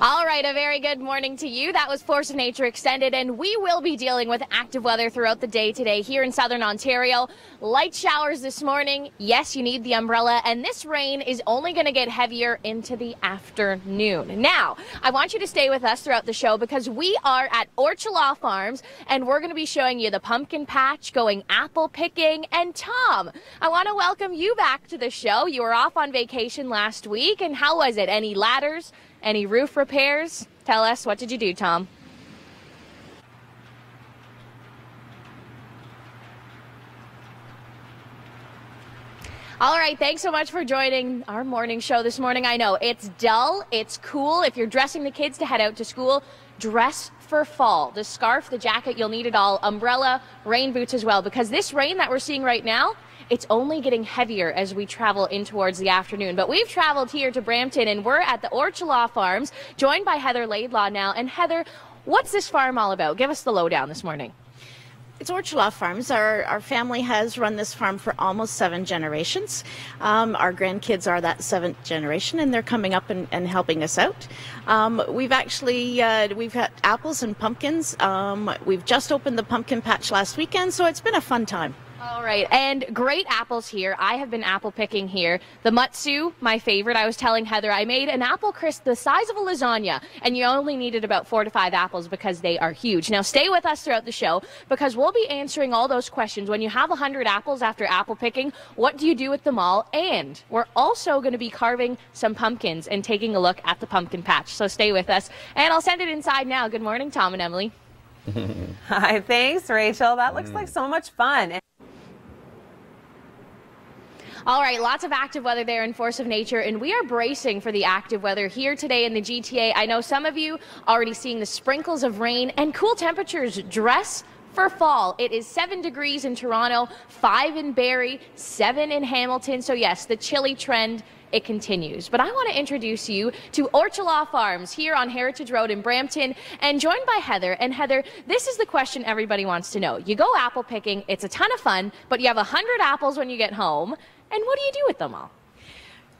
All right, a very good morning to you. That was Force of Nature Extended, and we will be dealing with active weather throughout the day today here in southern Ontario. Light showers this morning. Yes, you need the umbrella, and this rain is only going to get heavier into the afternoon. Now, I want you to stay with us throughout the show because we are at Orchelaw Farms, and we're going to be showing you the pumpkin patch, going apple picking, and Tom, I want to welcome you back to the show. You were off on vacation last week, and how was it? Any ladders? Any roof repairs? Tell us, what did you do, Tom? All right, thanks so much for joining our morning show this morning. I know it's dull, it's cool. If you're dressing the kids to head out to school, dress for fall. The scarf, the jacket, you'll need it all. Umbrella, rain boots as well, because this rain that we're seeing right now, it's only getting heavier as we travel in towards the afternoon. But we've traveled here to Brampton and we're at the Orchelaw Farms, joined by Heather Laidlaw now. And Heather, what's this farm all about? Give us the lowdown this morning. It's Orchelaw Farms. Our, our family has run this farm for almost seven generations. Um, our grandkids are that seventh generation, and they're coming up and, and helping us out. Um, we've actually uh, we've got apples and pumpkins. Um, we've just opened the pumpkin patch last weekend, so it's been a fun time. All right, and great apples here. I have been apple picking here. The Mutsu, my favorite. I was telling Heather I made an apple crisp the size of a lasagna, and you only needed about four to five apples because they are huge. Now, stay with us throughout the show because we'll be answering all those questions. When you have 100 apples after apple picking, what do you do with them all? And we're also going to be carving some pumpkins and taking a look at the pumpkin patch. So stay with us, and I'll send it inside now. Good morning, Tom and Emily. Hi, thanks, Rachel. That looks like mm. so much fun. All right, lots of active weather there in Force of Nature, and we are bracing for the active weather here today in the GTA. I know some of you already seeing the sprinkles of rain and cool temperatures. Dress for fall. It is seven degrees in Toronto, five in Barrie, seven in Hamilton. So, yes, the chilly trend. It continues. But I want to introduce you to Orchelaw Farms here on Heritage Road in Brampton and joined by Heather. And Heather, this is the question everybody wants to know. You go apple picking, it's a ton of fun, but you have 100 apples when you get home. And what do you do with them all?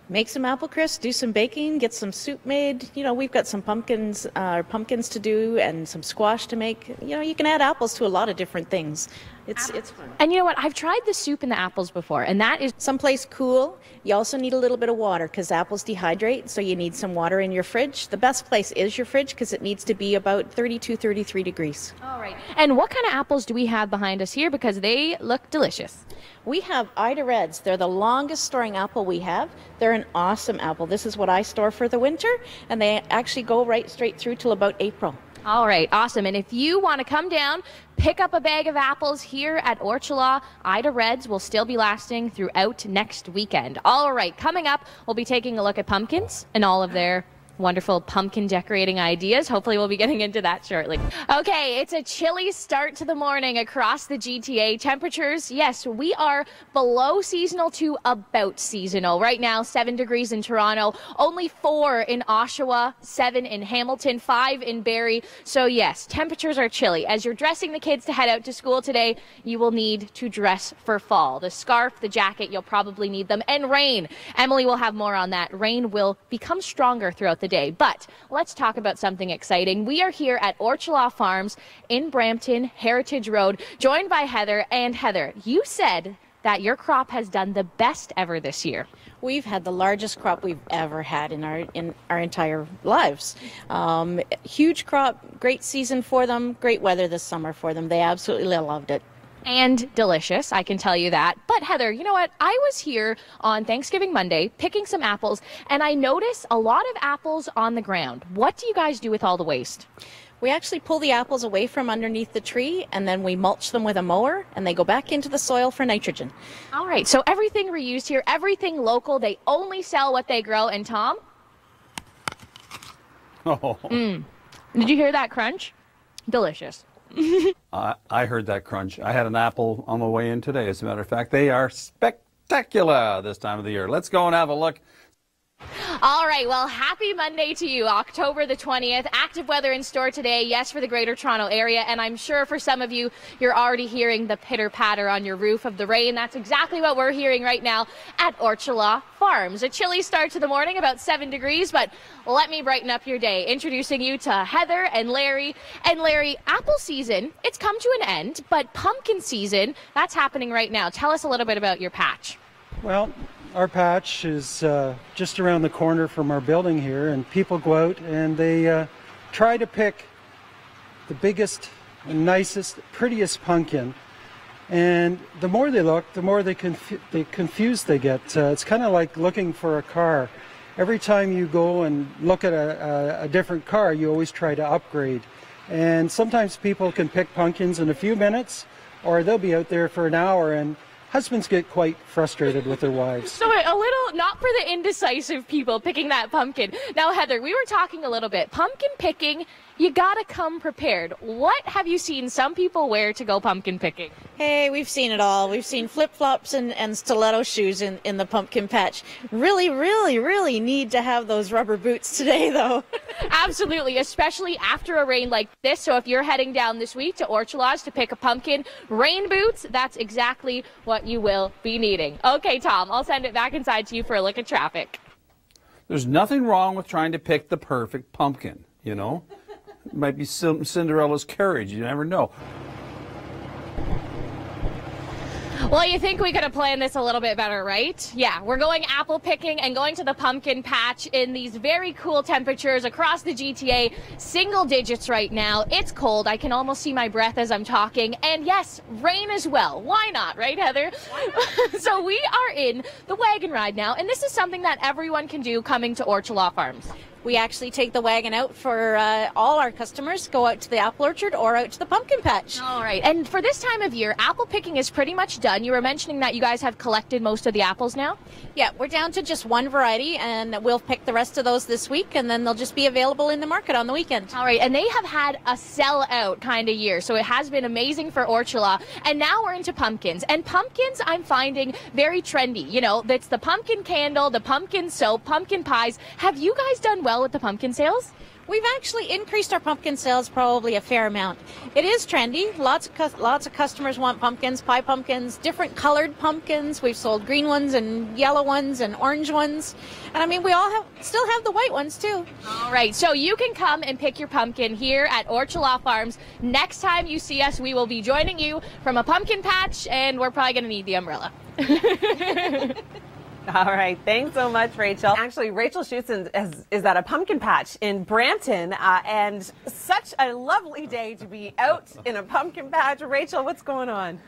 Make some apple crisp, do some baking, get some soup made. You know, we've got some pumpkins, uh, pumpkins to do, and some squash to make. You know, you can add apples to a lot of different things. It's it's fun. And you know what? I've tried the soup and the apples before, and that is someplace cool. You also need a little bit of water because apples dehydrate, so you need some water in your fridge. The best place is your fridge because it needs to be about 32, 33 degrees. All right. And what kind of apples do we have behind us here? Because they look delicious. We have Ida Reds. They're the longest storing apple we have. They're an awesome apple. This is what I store for the winter, and they actually go right straight through till about April. All right, awesome. And if you want to come down, pick up a bag of apples here at Orchelaw, Ida Reds will still be lasting throughout next weekend. All right, coming up, we'll be taking a look at pumpkins and all of their wonderful pumpkin decorating ideas. Hopefully, we'll be getting into that shortly. Okay, it's a chilly start to the morning across the GTA. Temperatures, yes, we are below seasonal to about seasonal. Right now, seven degrees in Toronto, only four in Oshawa, seven in Hamilton, five in Barrie. So, yes, temperatures are chilly. As you're dressing the kids to head out to school today, you will need to dress for fall. The scarf, the jacket, you'll probably need them, and rain. Emily will have more on that. Rain will become stronger throughout the But let's talk about something exciting. We are here at Orchelaw Farms in Brampton, Heritage Road, joined by Heather. And Heather, you said that your crop has done the best ever this year. We've had the largest crop we've ever had in our in our entire lives. Um, huge crop, great season for them, great weather this summer for them. They absolutely loved it and delicious, I can tell you that. But Heather, you know what? I was here on Thanksgiving Monday picking some apples, and I noticed a lot of apples on the ground. What do you guys do with all the waste? We actually pull the apples away from underneath the tree and then we mulch them with a mower and they go back into the soil for nitrogen. All right, so everything reused here, everything local. They only sell what they grow. And Tom? Oh. Mm. Did you hear that crunch? Delicious. I, heard that crunch. I had an apple on the way in today. As a matter of fact, they are spectacular this time of the year. Let's go and have a look All right. Well, happy Monday to you, October the 20th. Active weather in store today, yes, for the Greater Toronto Area. And I'm sure for some of you, you're already hearing the pitter patter on your roof of the rain. That's exactly what we're hearing right now at Orchelaw Farms. A chilly start to the morning, about 7 degrees, but let me brighten up your day. Introducing you to Heather and Larry. And Larry, apple season, it's come to an end, but pumpkin season, that's happening right now. Tell us a little bit about your patch. Well, our patch is uh, just around the corner from our building here, and people go out and they uh, try to pick the biggest, and nicest, prettiest pumpkin. And the more they look, the more they, confu- they confused they get. Uh, it's kind of like looking for a car. Every time you go and look at a, a, a different car, you always try to upgrade. And sometimes people can pick pumpkins in a few minutes, or they'll be out there for an hour and husbands get quite frustrated with their wives. So a little, not for the indecisive people picking that pumpkin. Now, Heather, we were talking a little bit. Pumpkin picking, you gotta come prepared. What have you seen some people wear to go pumpkin picking? Hey, we've seen it all. We've seen flip flops and, and stiletto shoes in, in the pumpkin patch. Really, really, really need to have those rubber boots today, though. Absolutely, especially after a rain like this. So if you're heading down this week to Orchelaw's to pick a pumpkin, rain boots, that's exactly what you will be needing. Okay, Tom, I'll send it back inside to you for a look at traffic. There's nothing wrong with trying to pick the perfect pumpkin, you know? It might be Cinderella's carriage, you never know. Well, you think we could have planned this a little bit better, right? Yeah, we're going apple picking and going to the pumpkin patch in these very cool temperatures across the GTA, single digits right now. It's cold. I can almost see my breath as I'm talking. And yes, rain as well. Why not, right, Heather? so we are in the wagon ride now, and this is something that everyone can do coming to Orchelaw Farms. We actually take the wagon out for uh, all our customers, go out to the apple orchard or out to the pumpkin patch. All right. And for this time of year, apple picking is pretty much done. You were mentioning that you guys have collected most of the apples now? Yeah, we're down to just one variety, and we'll pick the rest of those this week, and then they'll just be available in the market on the weekend. All right. And they have had a sellout kind of year, so it has been amazing for Orchelaw. And now we're into pumpkins. And pumpkins, I'm finding very trendy. You know, it's the pumpkin candle, the pumpkin soap, pumpkin pies. Have you guys done well with the pumpkin sales? We've actually increased our pumpkin sales probably a fair amount. It is trendy. Lots of lots of customers want pumpkins, pie pumpkins, different colored pumpkins. We've sold green ones and yellow ones and orange ones. And I mean, we all have still have the white ones too. All right. So you can come and pick your pumpkin here at Orchelaw Farms. Next time you see us, we will be joining you from a pumpkin patch and we're probably going to need the umbrella. All right, thanks so much, Rachel. Actually, Rachel Schoutsen is, is at a pumpkin patch in Brampton, uh, and such a lovely day to be out in a pumpkin patch. Rachel, what's going on?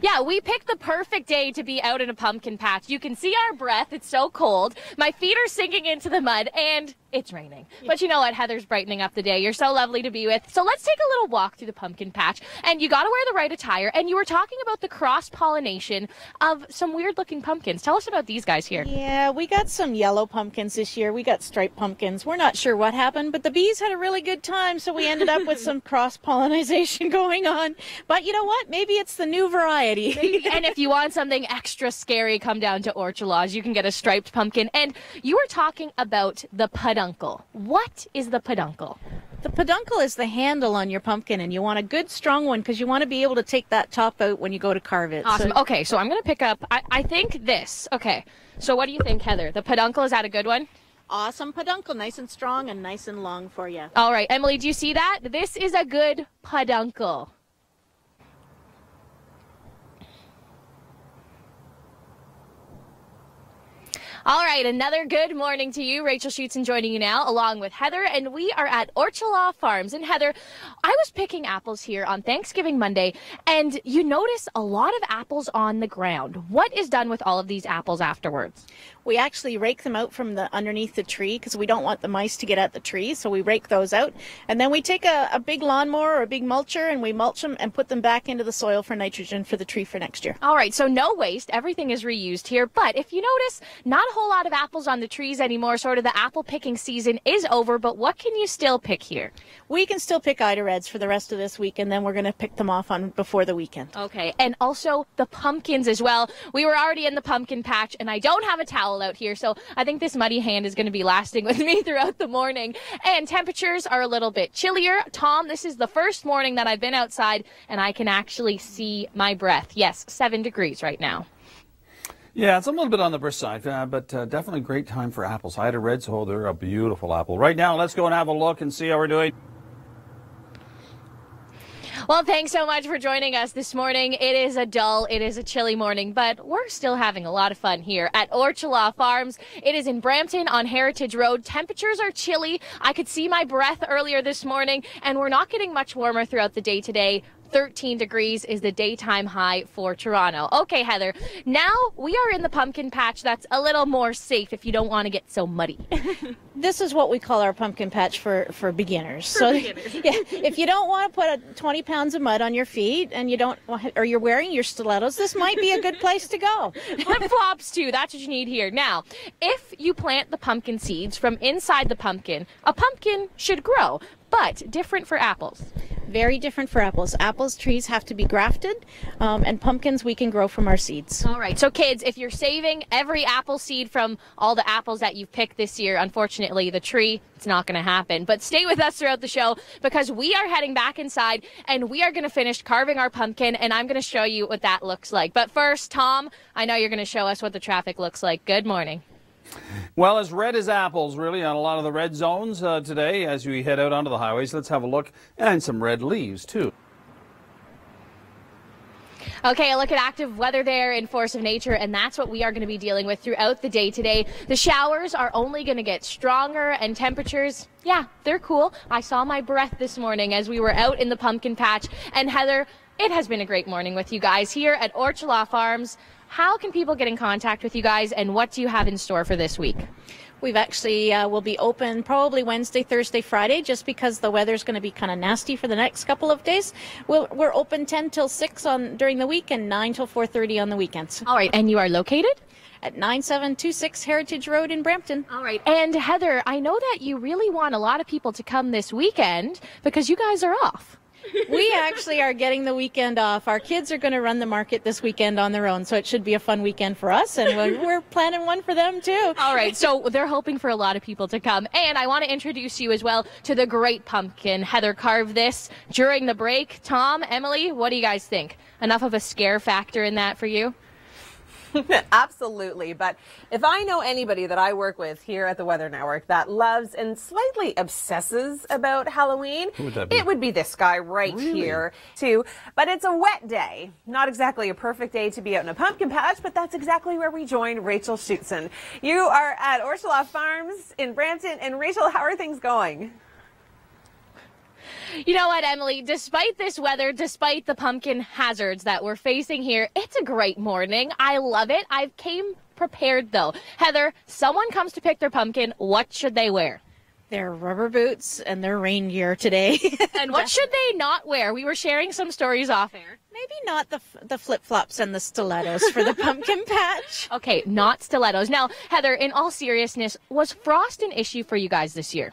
Yeah, we picked the perfect day to be out in a pumpkin patch. You can see our breath. It's so cold. My feet are sinking into the mud and it's raining. But you know what? Heather's brightening up the day. You're so lovely to be with. So let's take a little walk through the pumpkin patch. And you got to wear the right attire. And you were talking about the cross pollination of some weird looking pumpkins. Tell us about these guys here. Yeah, we got some yellow pumpkins this year. We got striped pumpkins. We're not sure what happened, but the bees had a really good time, so we ended up with some cross pollination going on. But you know what? Maybe it's the new variety. and if you want something extra scary, come down to Orchelaw's. You can get a striped pumpkin. And you were talking about the peduncle. What is the peduncle? The peduncle is the handle on your pumpkin, and you want a good strong one because you want to be able to take that top out when you go to carve it. Awesome. So- okay, so I'm going to pick up, I, I think this. Okay, so what do you think, Heather? The peduncle, is that a good one? awesome peduncle, nice and strong and nice and long for you. All right, Emily, do you see that? This is a good peduncle. All right, another good morning to you. Rachel Schoutsen joining you now, along with Heather, and we are at Orchelaw Farms. And Heather, I was picking apples here on Thanksgiving Monday, and you notice a lot of apples on the ground. What is done with all of these apples afterwards? We actually rake them out from the underneath the tree because we don't want the mice to get at the tree. So we rake those out, and then we take a, a big lawnmower or a big mulcher and we mulch them and put them back into the soil for nitrogen for the tree for next year. All right, so no waste. Everything is reused here. But if you notice, not a whole lot of apples on the trees anymore. Sort of the apple picking season is over, but what can you still pick here? We can still pick Ida Reds for the rest of this week, and then we're going to pick them off on before the weekend. Okay, and also the pumpkins as well. We were already in the pumpkin patch, and I don't have a towel towel out here. So I think this muddy hand is going to be lasting with me throughout the morning. And temperatures are a little bit chillier. Tom, this is the first morning that I've been outside and I can actually see my breath. Yes, seven degrees right now. Yeah, it's a little bit on the brisk side, uh, but uh, definitely great time for apples. Ida Reds, so they're a beautiful apple. Right now, let's go and have a look and see how we're doing. Well, thanks so much for joining us this morning. It is a dull, it is a chilly morning, but we're still having a lot of fun here at Orchelaw Farms. It is in Brampton on Heritage Road. Temperatures are chilly. I could see my breath earlier this morning, and we're not getting much warmer throughout the day today. 13 degrees is the daytime high for Toronto. Okay, Heather, now we are in the pumpkin patch that's a little more safe if you don't want to get so muddy. this is what we call our pumpkin patch for, for beginners. For so, beginners. yeah, if you don't want to put a, 20 pounds of mud on your feet and you don't, or you're wearing your stilettos, this might be a good place to go. Flip flops too. That's what you need here. Now, if you plant the pumpkin seeds from inside the pumpkin, a pumpkin should grow, but different for apples very different for apples. Apples trees have to be grafted, um, and pumpkins we can grow from our seeds. All right. So, kids, if you're saving every apple seed from all the apples that you've picked this year, unfortunately, the tree, it's not going to happen. But stay with us throughout the show because we are heading back inside and we are going to finish carving our pumpkin, and I'm going to show you what that looks like. But first, Tom, I know you're going to show us what the traffic looks like. Good morning. Well, as red as apples, really, on a lot of the red zones uh, today as we head out onto the highways. Let's have a look. And some red leaves, too. Okay, a look at active weather there in Force of Nature, and that's what we are going to be dealing with throughout the day today. The showers are only going to get stronger, and temperatures, yeah, they're cool. I saw my breath this morning as we were out in the pumpkin patch. And Heather, it has been a great morning with you guys here at Orchelaw Farms. How can people get in contact with you guys, and what do you have in store for this week? We've actually uh, will be open probably Wednesday, Thursday, Friday, just because the weather's going to be kind of nasty for the next couple of days. we we are open 10 till 6 on during the week and 9 till 4:30 on the weekends. All right, and you are located at 9726 Heritage Road in Brampton. All right, and Heather, I know that you really want a lot of people to come this weekend because you guys are off we actually are getting the weekend off. Our kids are going to run the market this weekend on their own, so it should be a fun weekend for us, and we're, we're planning one for them too. All right, so they're hoping for a lot of people to come, and I want to introduce you as well to the Great Pumpkin. Heather carved this during the break. Tom, Emily, what do you guys think? Enough of a scare factor in that for you? Absolutely. But if I know anybody that I work with here at the Weather Network that loves and slightly obsesses about Halloween, would it would be this guy right really? here, too. But it's a wet day. Not exactly a perfect day to be out in a pumpkin patch, but that's exactly where we join Rachel Schoutsen. You are at Orchelaw Farms in Brampton. And Rachel, how are things going? You know what, Emily? Despite this weather, despite the pumpkin hazards that we're facing here, it's a great morning. I love it. I came prepared though. Heather, someone comes to pick their pumpkin. What should they wear? Their rubber boots and their rain gear today. and what should they not wear? We were sharing some stories off air. Maybe not the the flip flops and the stilettos for the pumpkin patch. Okay, not stilettos. Now, Heather, in all seriousness, was frost an issue for you guys this year?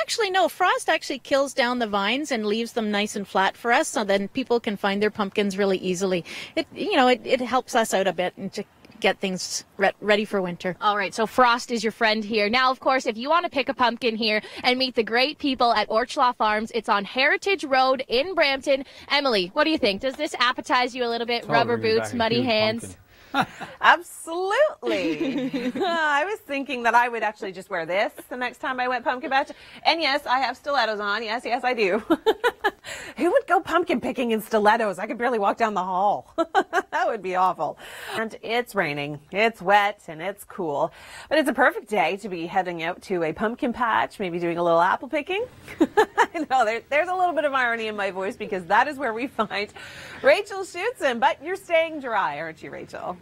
Actually, no. Frost actually kills down the vines and leaves them nice and flat for us, so then people can find their pumpkins really easily. It, you know, it, it helps us out a bit and to get things re- ready for winter. All right, so frost is your friend here. Now, of course, if you want to pick a pumpkin here and meet the great people at Orchelaw Farms, it's on Heritage Road in Brampton. Emily, what do you think? Does this appetize you a little bit? Rubber boots, muddy hands. Pumpkin. Absolutely. I was thinking that I would actually just wear this the next time I went pumpkin patch. And yes, I have stilettos on. Yes, yes, I do. Who would go pumpkin picking in stilettos? I could barely walk down the hall. that would be awful. And it's raining. It's wet and it's cool. But it's a perfect day to be heading out to a pumpkin patch, maybe doing a little apple picking. I know there, there's a little bit of irony in my voice because that is where we find Rachel Schoutsen. But you're staying dry, aren't you, Rachel?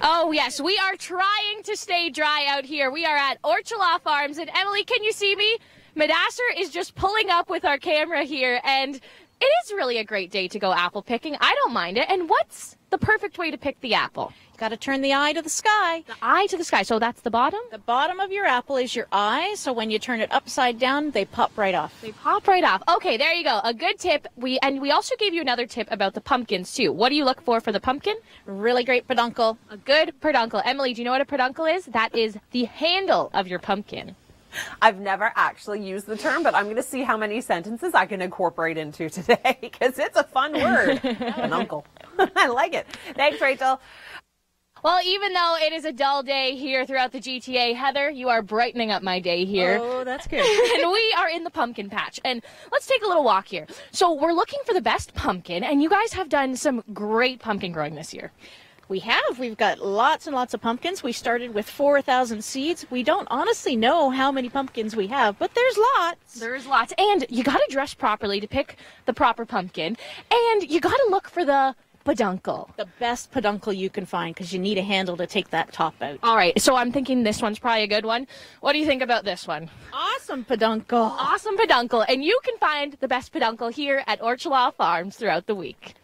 Oh, yes, we are trying to stay dry out here. We are at Orchelaw Farms. And Emily, can you see me? Madasser is just pulling up with our camera here. And it is really a great day to go apple picking. I don't mind it. And what's the perfect way to pick the apple? You Got to turn the eye to the sky. The eye to the sky. So that's the bottom? The bottom of your apple is your eye, so when you turn it upside down, they pop right off. They pop right off. Okay, there you go. A good tip. We and we also gave you another tip about the pumpkins too. What do you look for for the pumpkin? Really great peduncle. A good peduncle. Emily, do you know what a peduncle is? That is the handle of your pumpkin. I've never actually used the term, but I'm going to see how many sentences I can incorporate into today because it's a fun word. An uncle. I like it. Thanks, Rachel. Well, even though it is a dull day here throughout the GTA, Heather, you are brightening up my day here. Oh, that's good. and we are in the pumpkin patch. And let's take a little walk here. So we're looking for the best pumpkin, and you guys have done some great pumpkin growing this year. We have. We've got lots and lots of pumpkins. We started with 4,000 seeds. We don't honestly know how many pumpkins we have, but there's lots. There's lots. And you got to dress properly to pick the proper pumpkin. And you got to look for the peduncle. The best peduncle you can find because you need a handle to take that top out. All right, so I'm thinking this one's probably a good one. What do you think about this one? Awesome peduncle. Awesome peduncle. And you can find the best peduncle here at Orchelaw Farms throughout the week.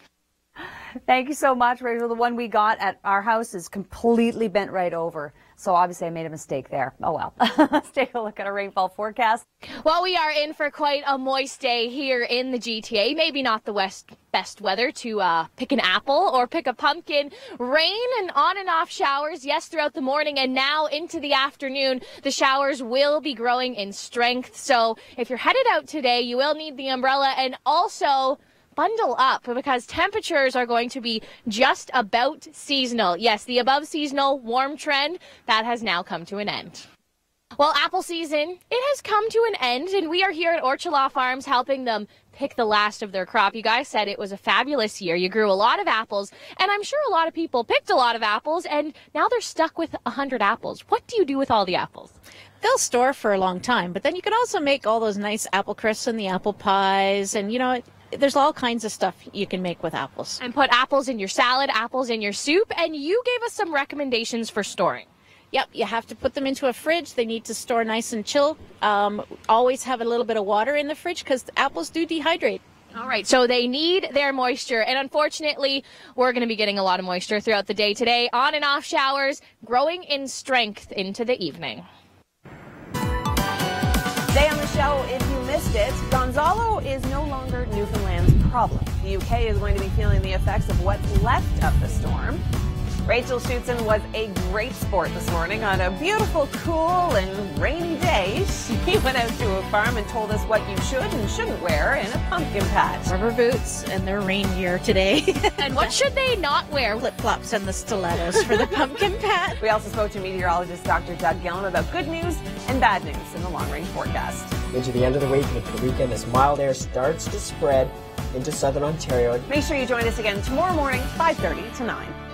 Thank you so much, Rachel. The one we got at our house is completely bent right over. So obviously I made a mistake there. Oh well. Let's take a look at our rainfall forecast. Well, we are in for quite a moist day here in the GTA. Maybe not the west best weather to uh, pick an apple or pick a pumpkin. Rain and on and off showers, yes, throughout the morning and now into the afternoon. The showers will be growing in strength. So if you're headed out today, you will need the umbrella and also bundle up because temperatures are going to be just about seasonal. Yes, the above seasonal warm trend that has now come to an end. Well, apple season, it has come to an end, and we are here at Orchelaw Farms helping them pick the last of their crop. You guys said it was a fabulous year. You grew a lot of apples, and I'm sure a lot of people picked a lot of apples, and now they're stuck with 100 apples. What do you do with all the apples? They'll store for a long time, but then you can also make all those nice apple crisps and the apple pies, and you know, there's all kinds of stuff you can make with apples. And put apples in your salad, apples in your soup, and you gave us some recommendations for storing. Yep, you have to put them into a fridge. They need to store nice and chill. Um, always have a little bit of water in the fridge because apples do dehydrate. All right, so they need their moisture, and unfortunately, we're going to be getting a lot of moisture throughout the day today. On and off showers, growing in strength into the evening. Today on the show, if you missed it, Gonzalo is no longer Newfoundland's problem. The UK is going to be feeling the effects of what's left of the storm. Rachel Schoutsen was a great sport this morning on a beautiful, cool, and rainy day. She went out to a farm and told us what you should and shouldn't wear in a pumpkin patch. Rubber boots and their rain gear today. and what should they not wear? Flip flops and the stilettos for the pumpkin patch. We also spoke to meteorologist Dr. Doug Gillham about good news and bad news in the long range forecast. Into the end of the week and into the weekend, this mild air starts to spread into southern Ontario. Make sure you join us again tomorrow morning, 5:30 to 9.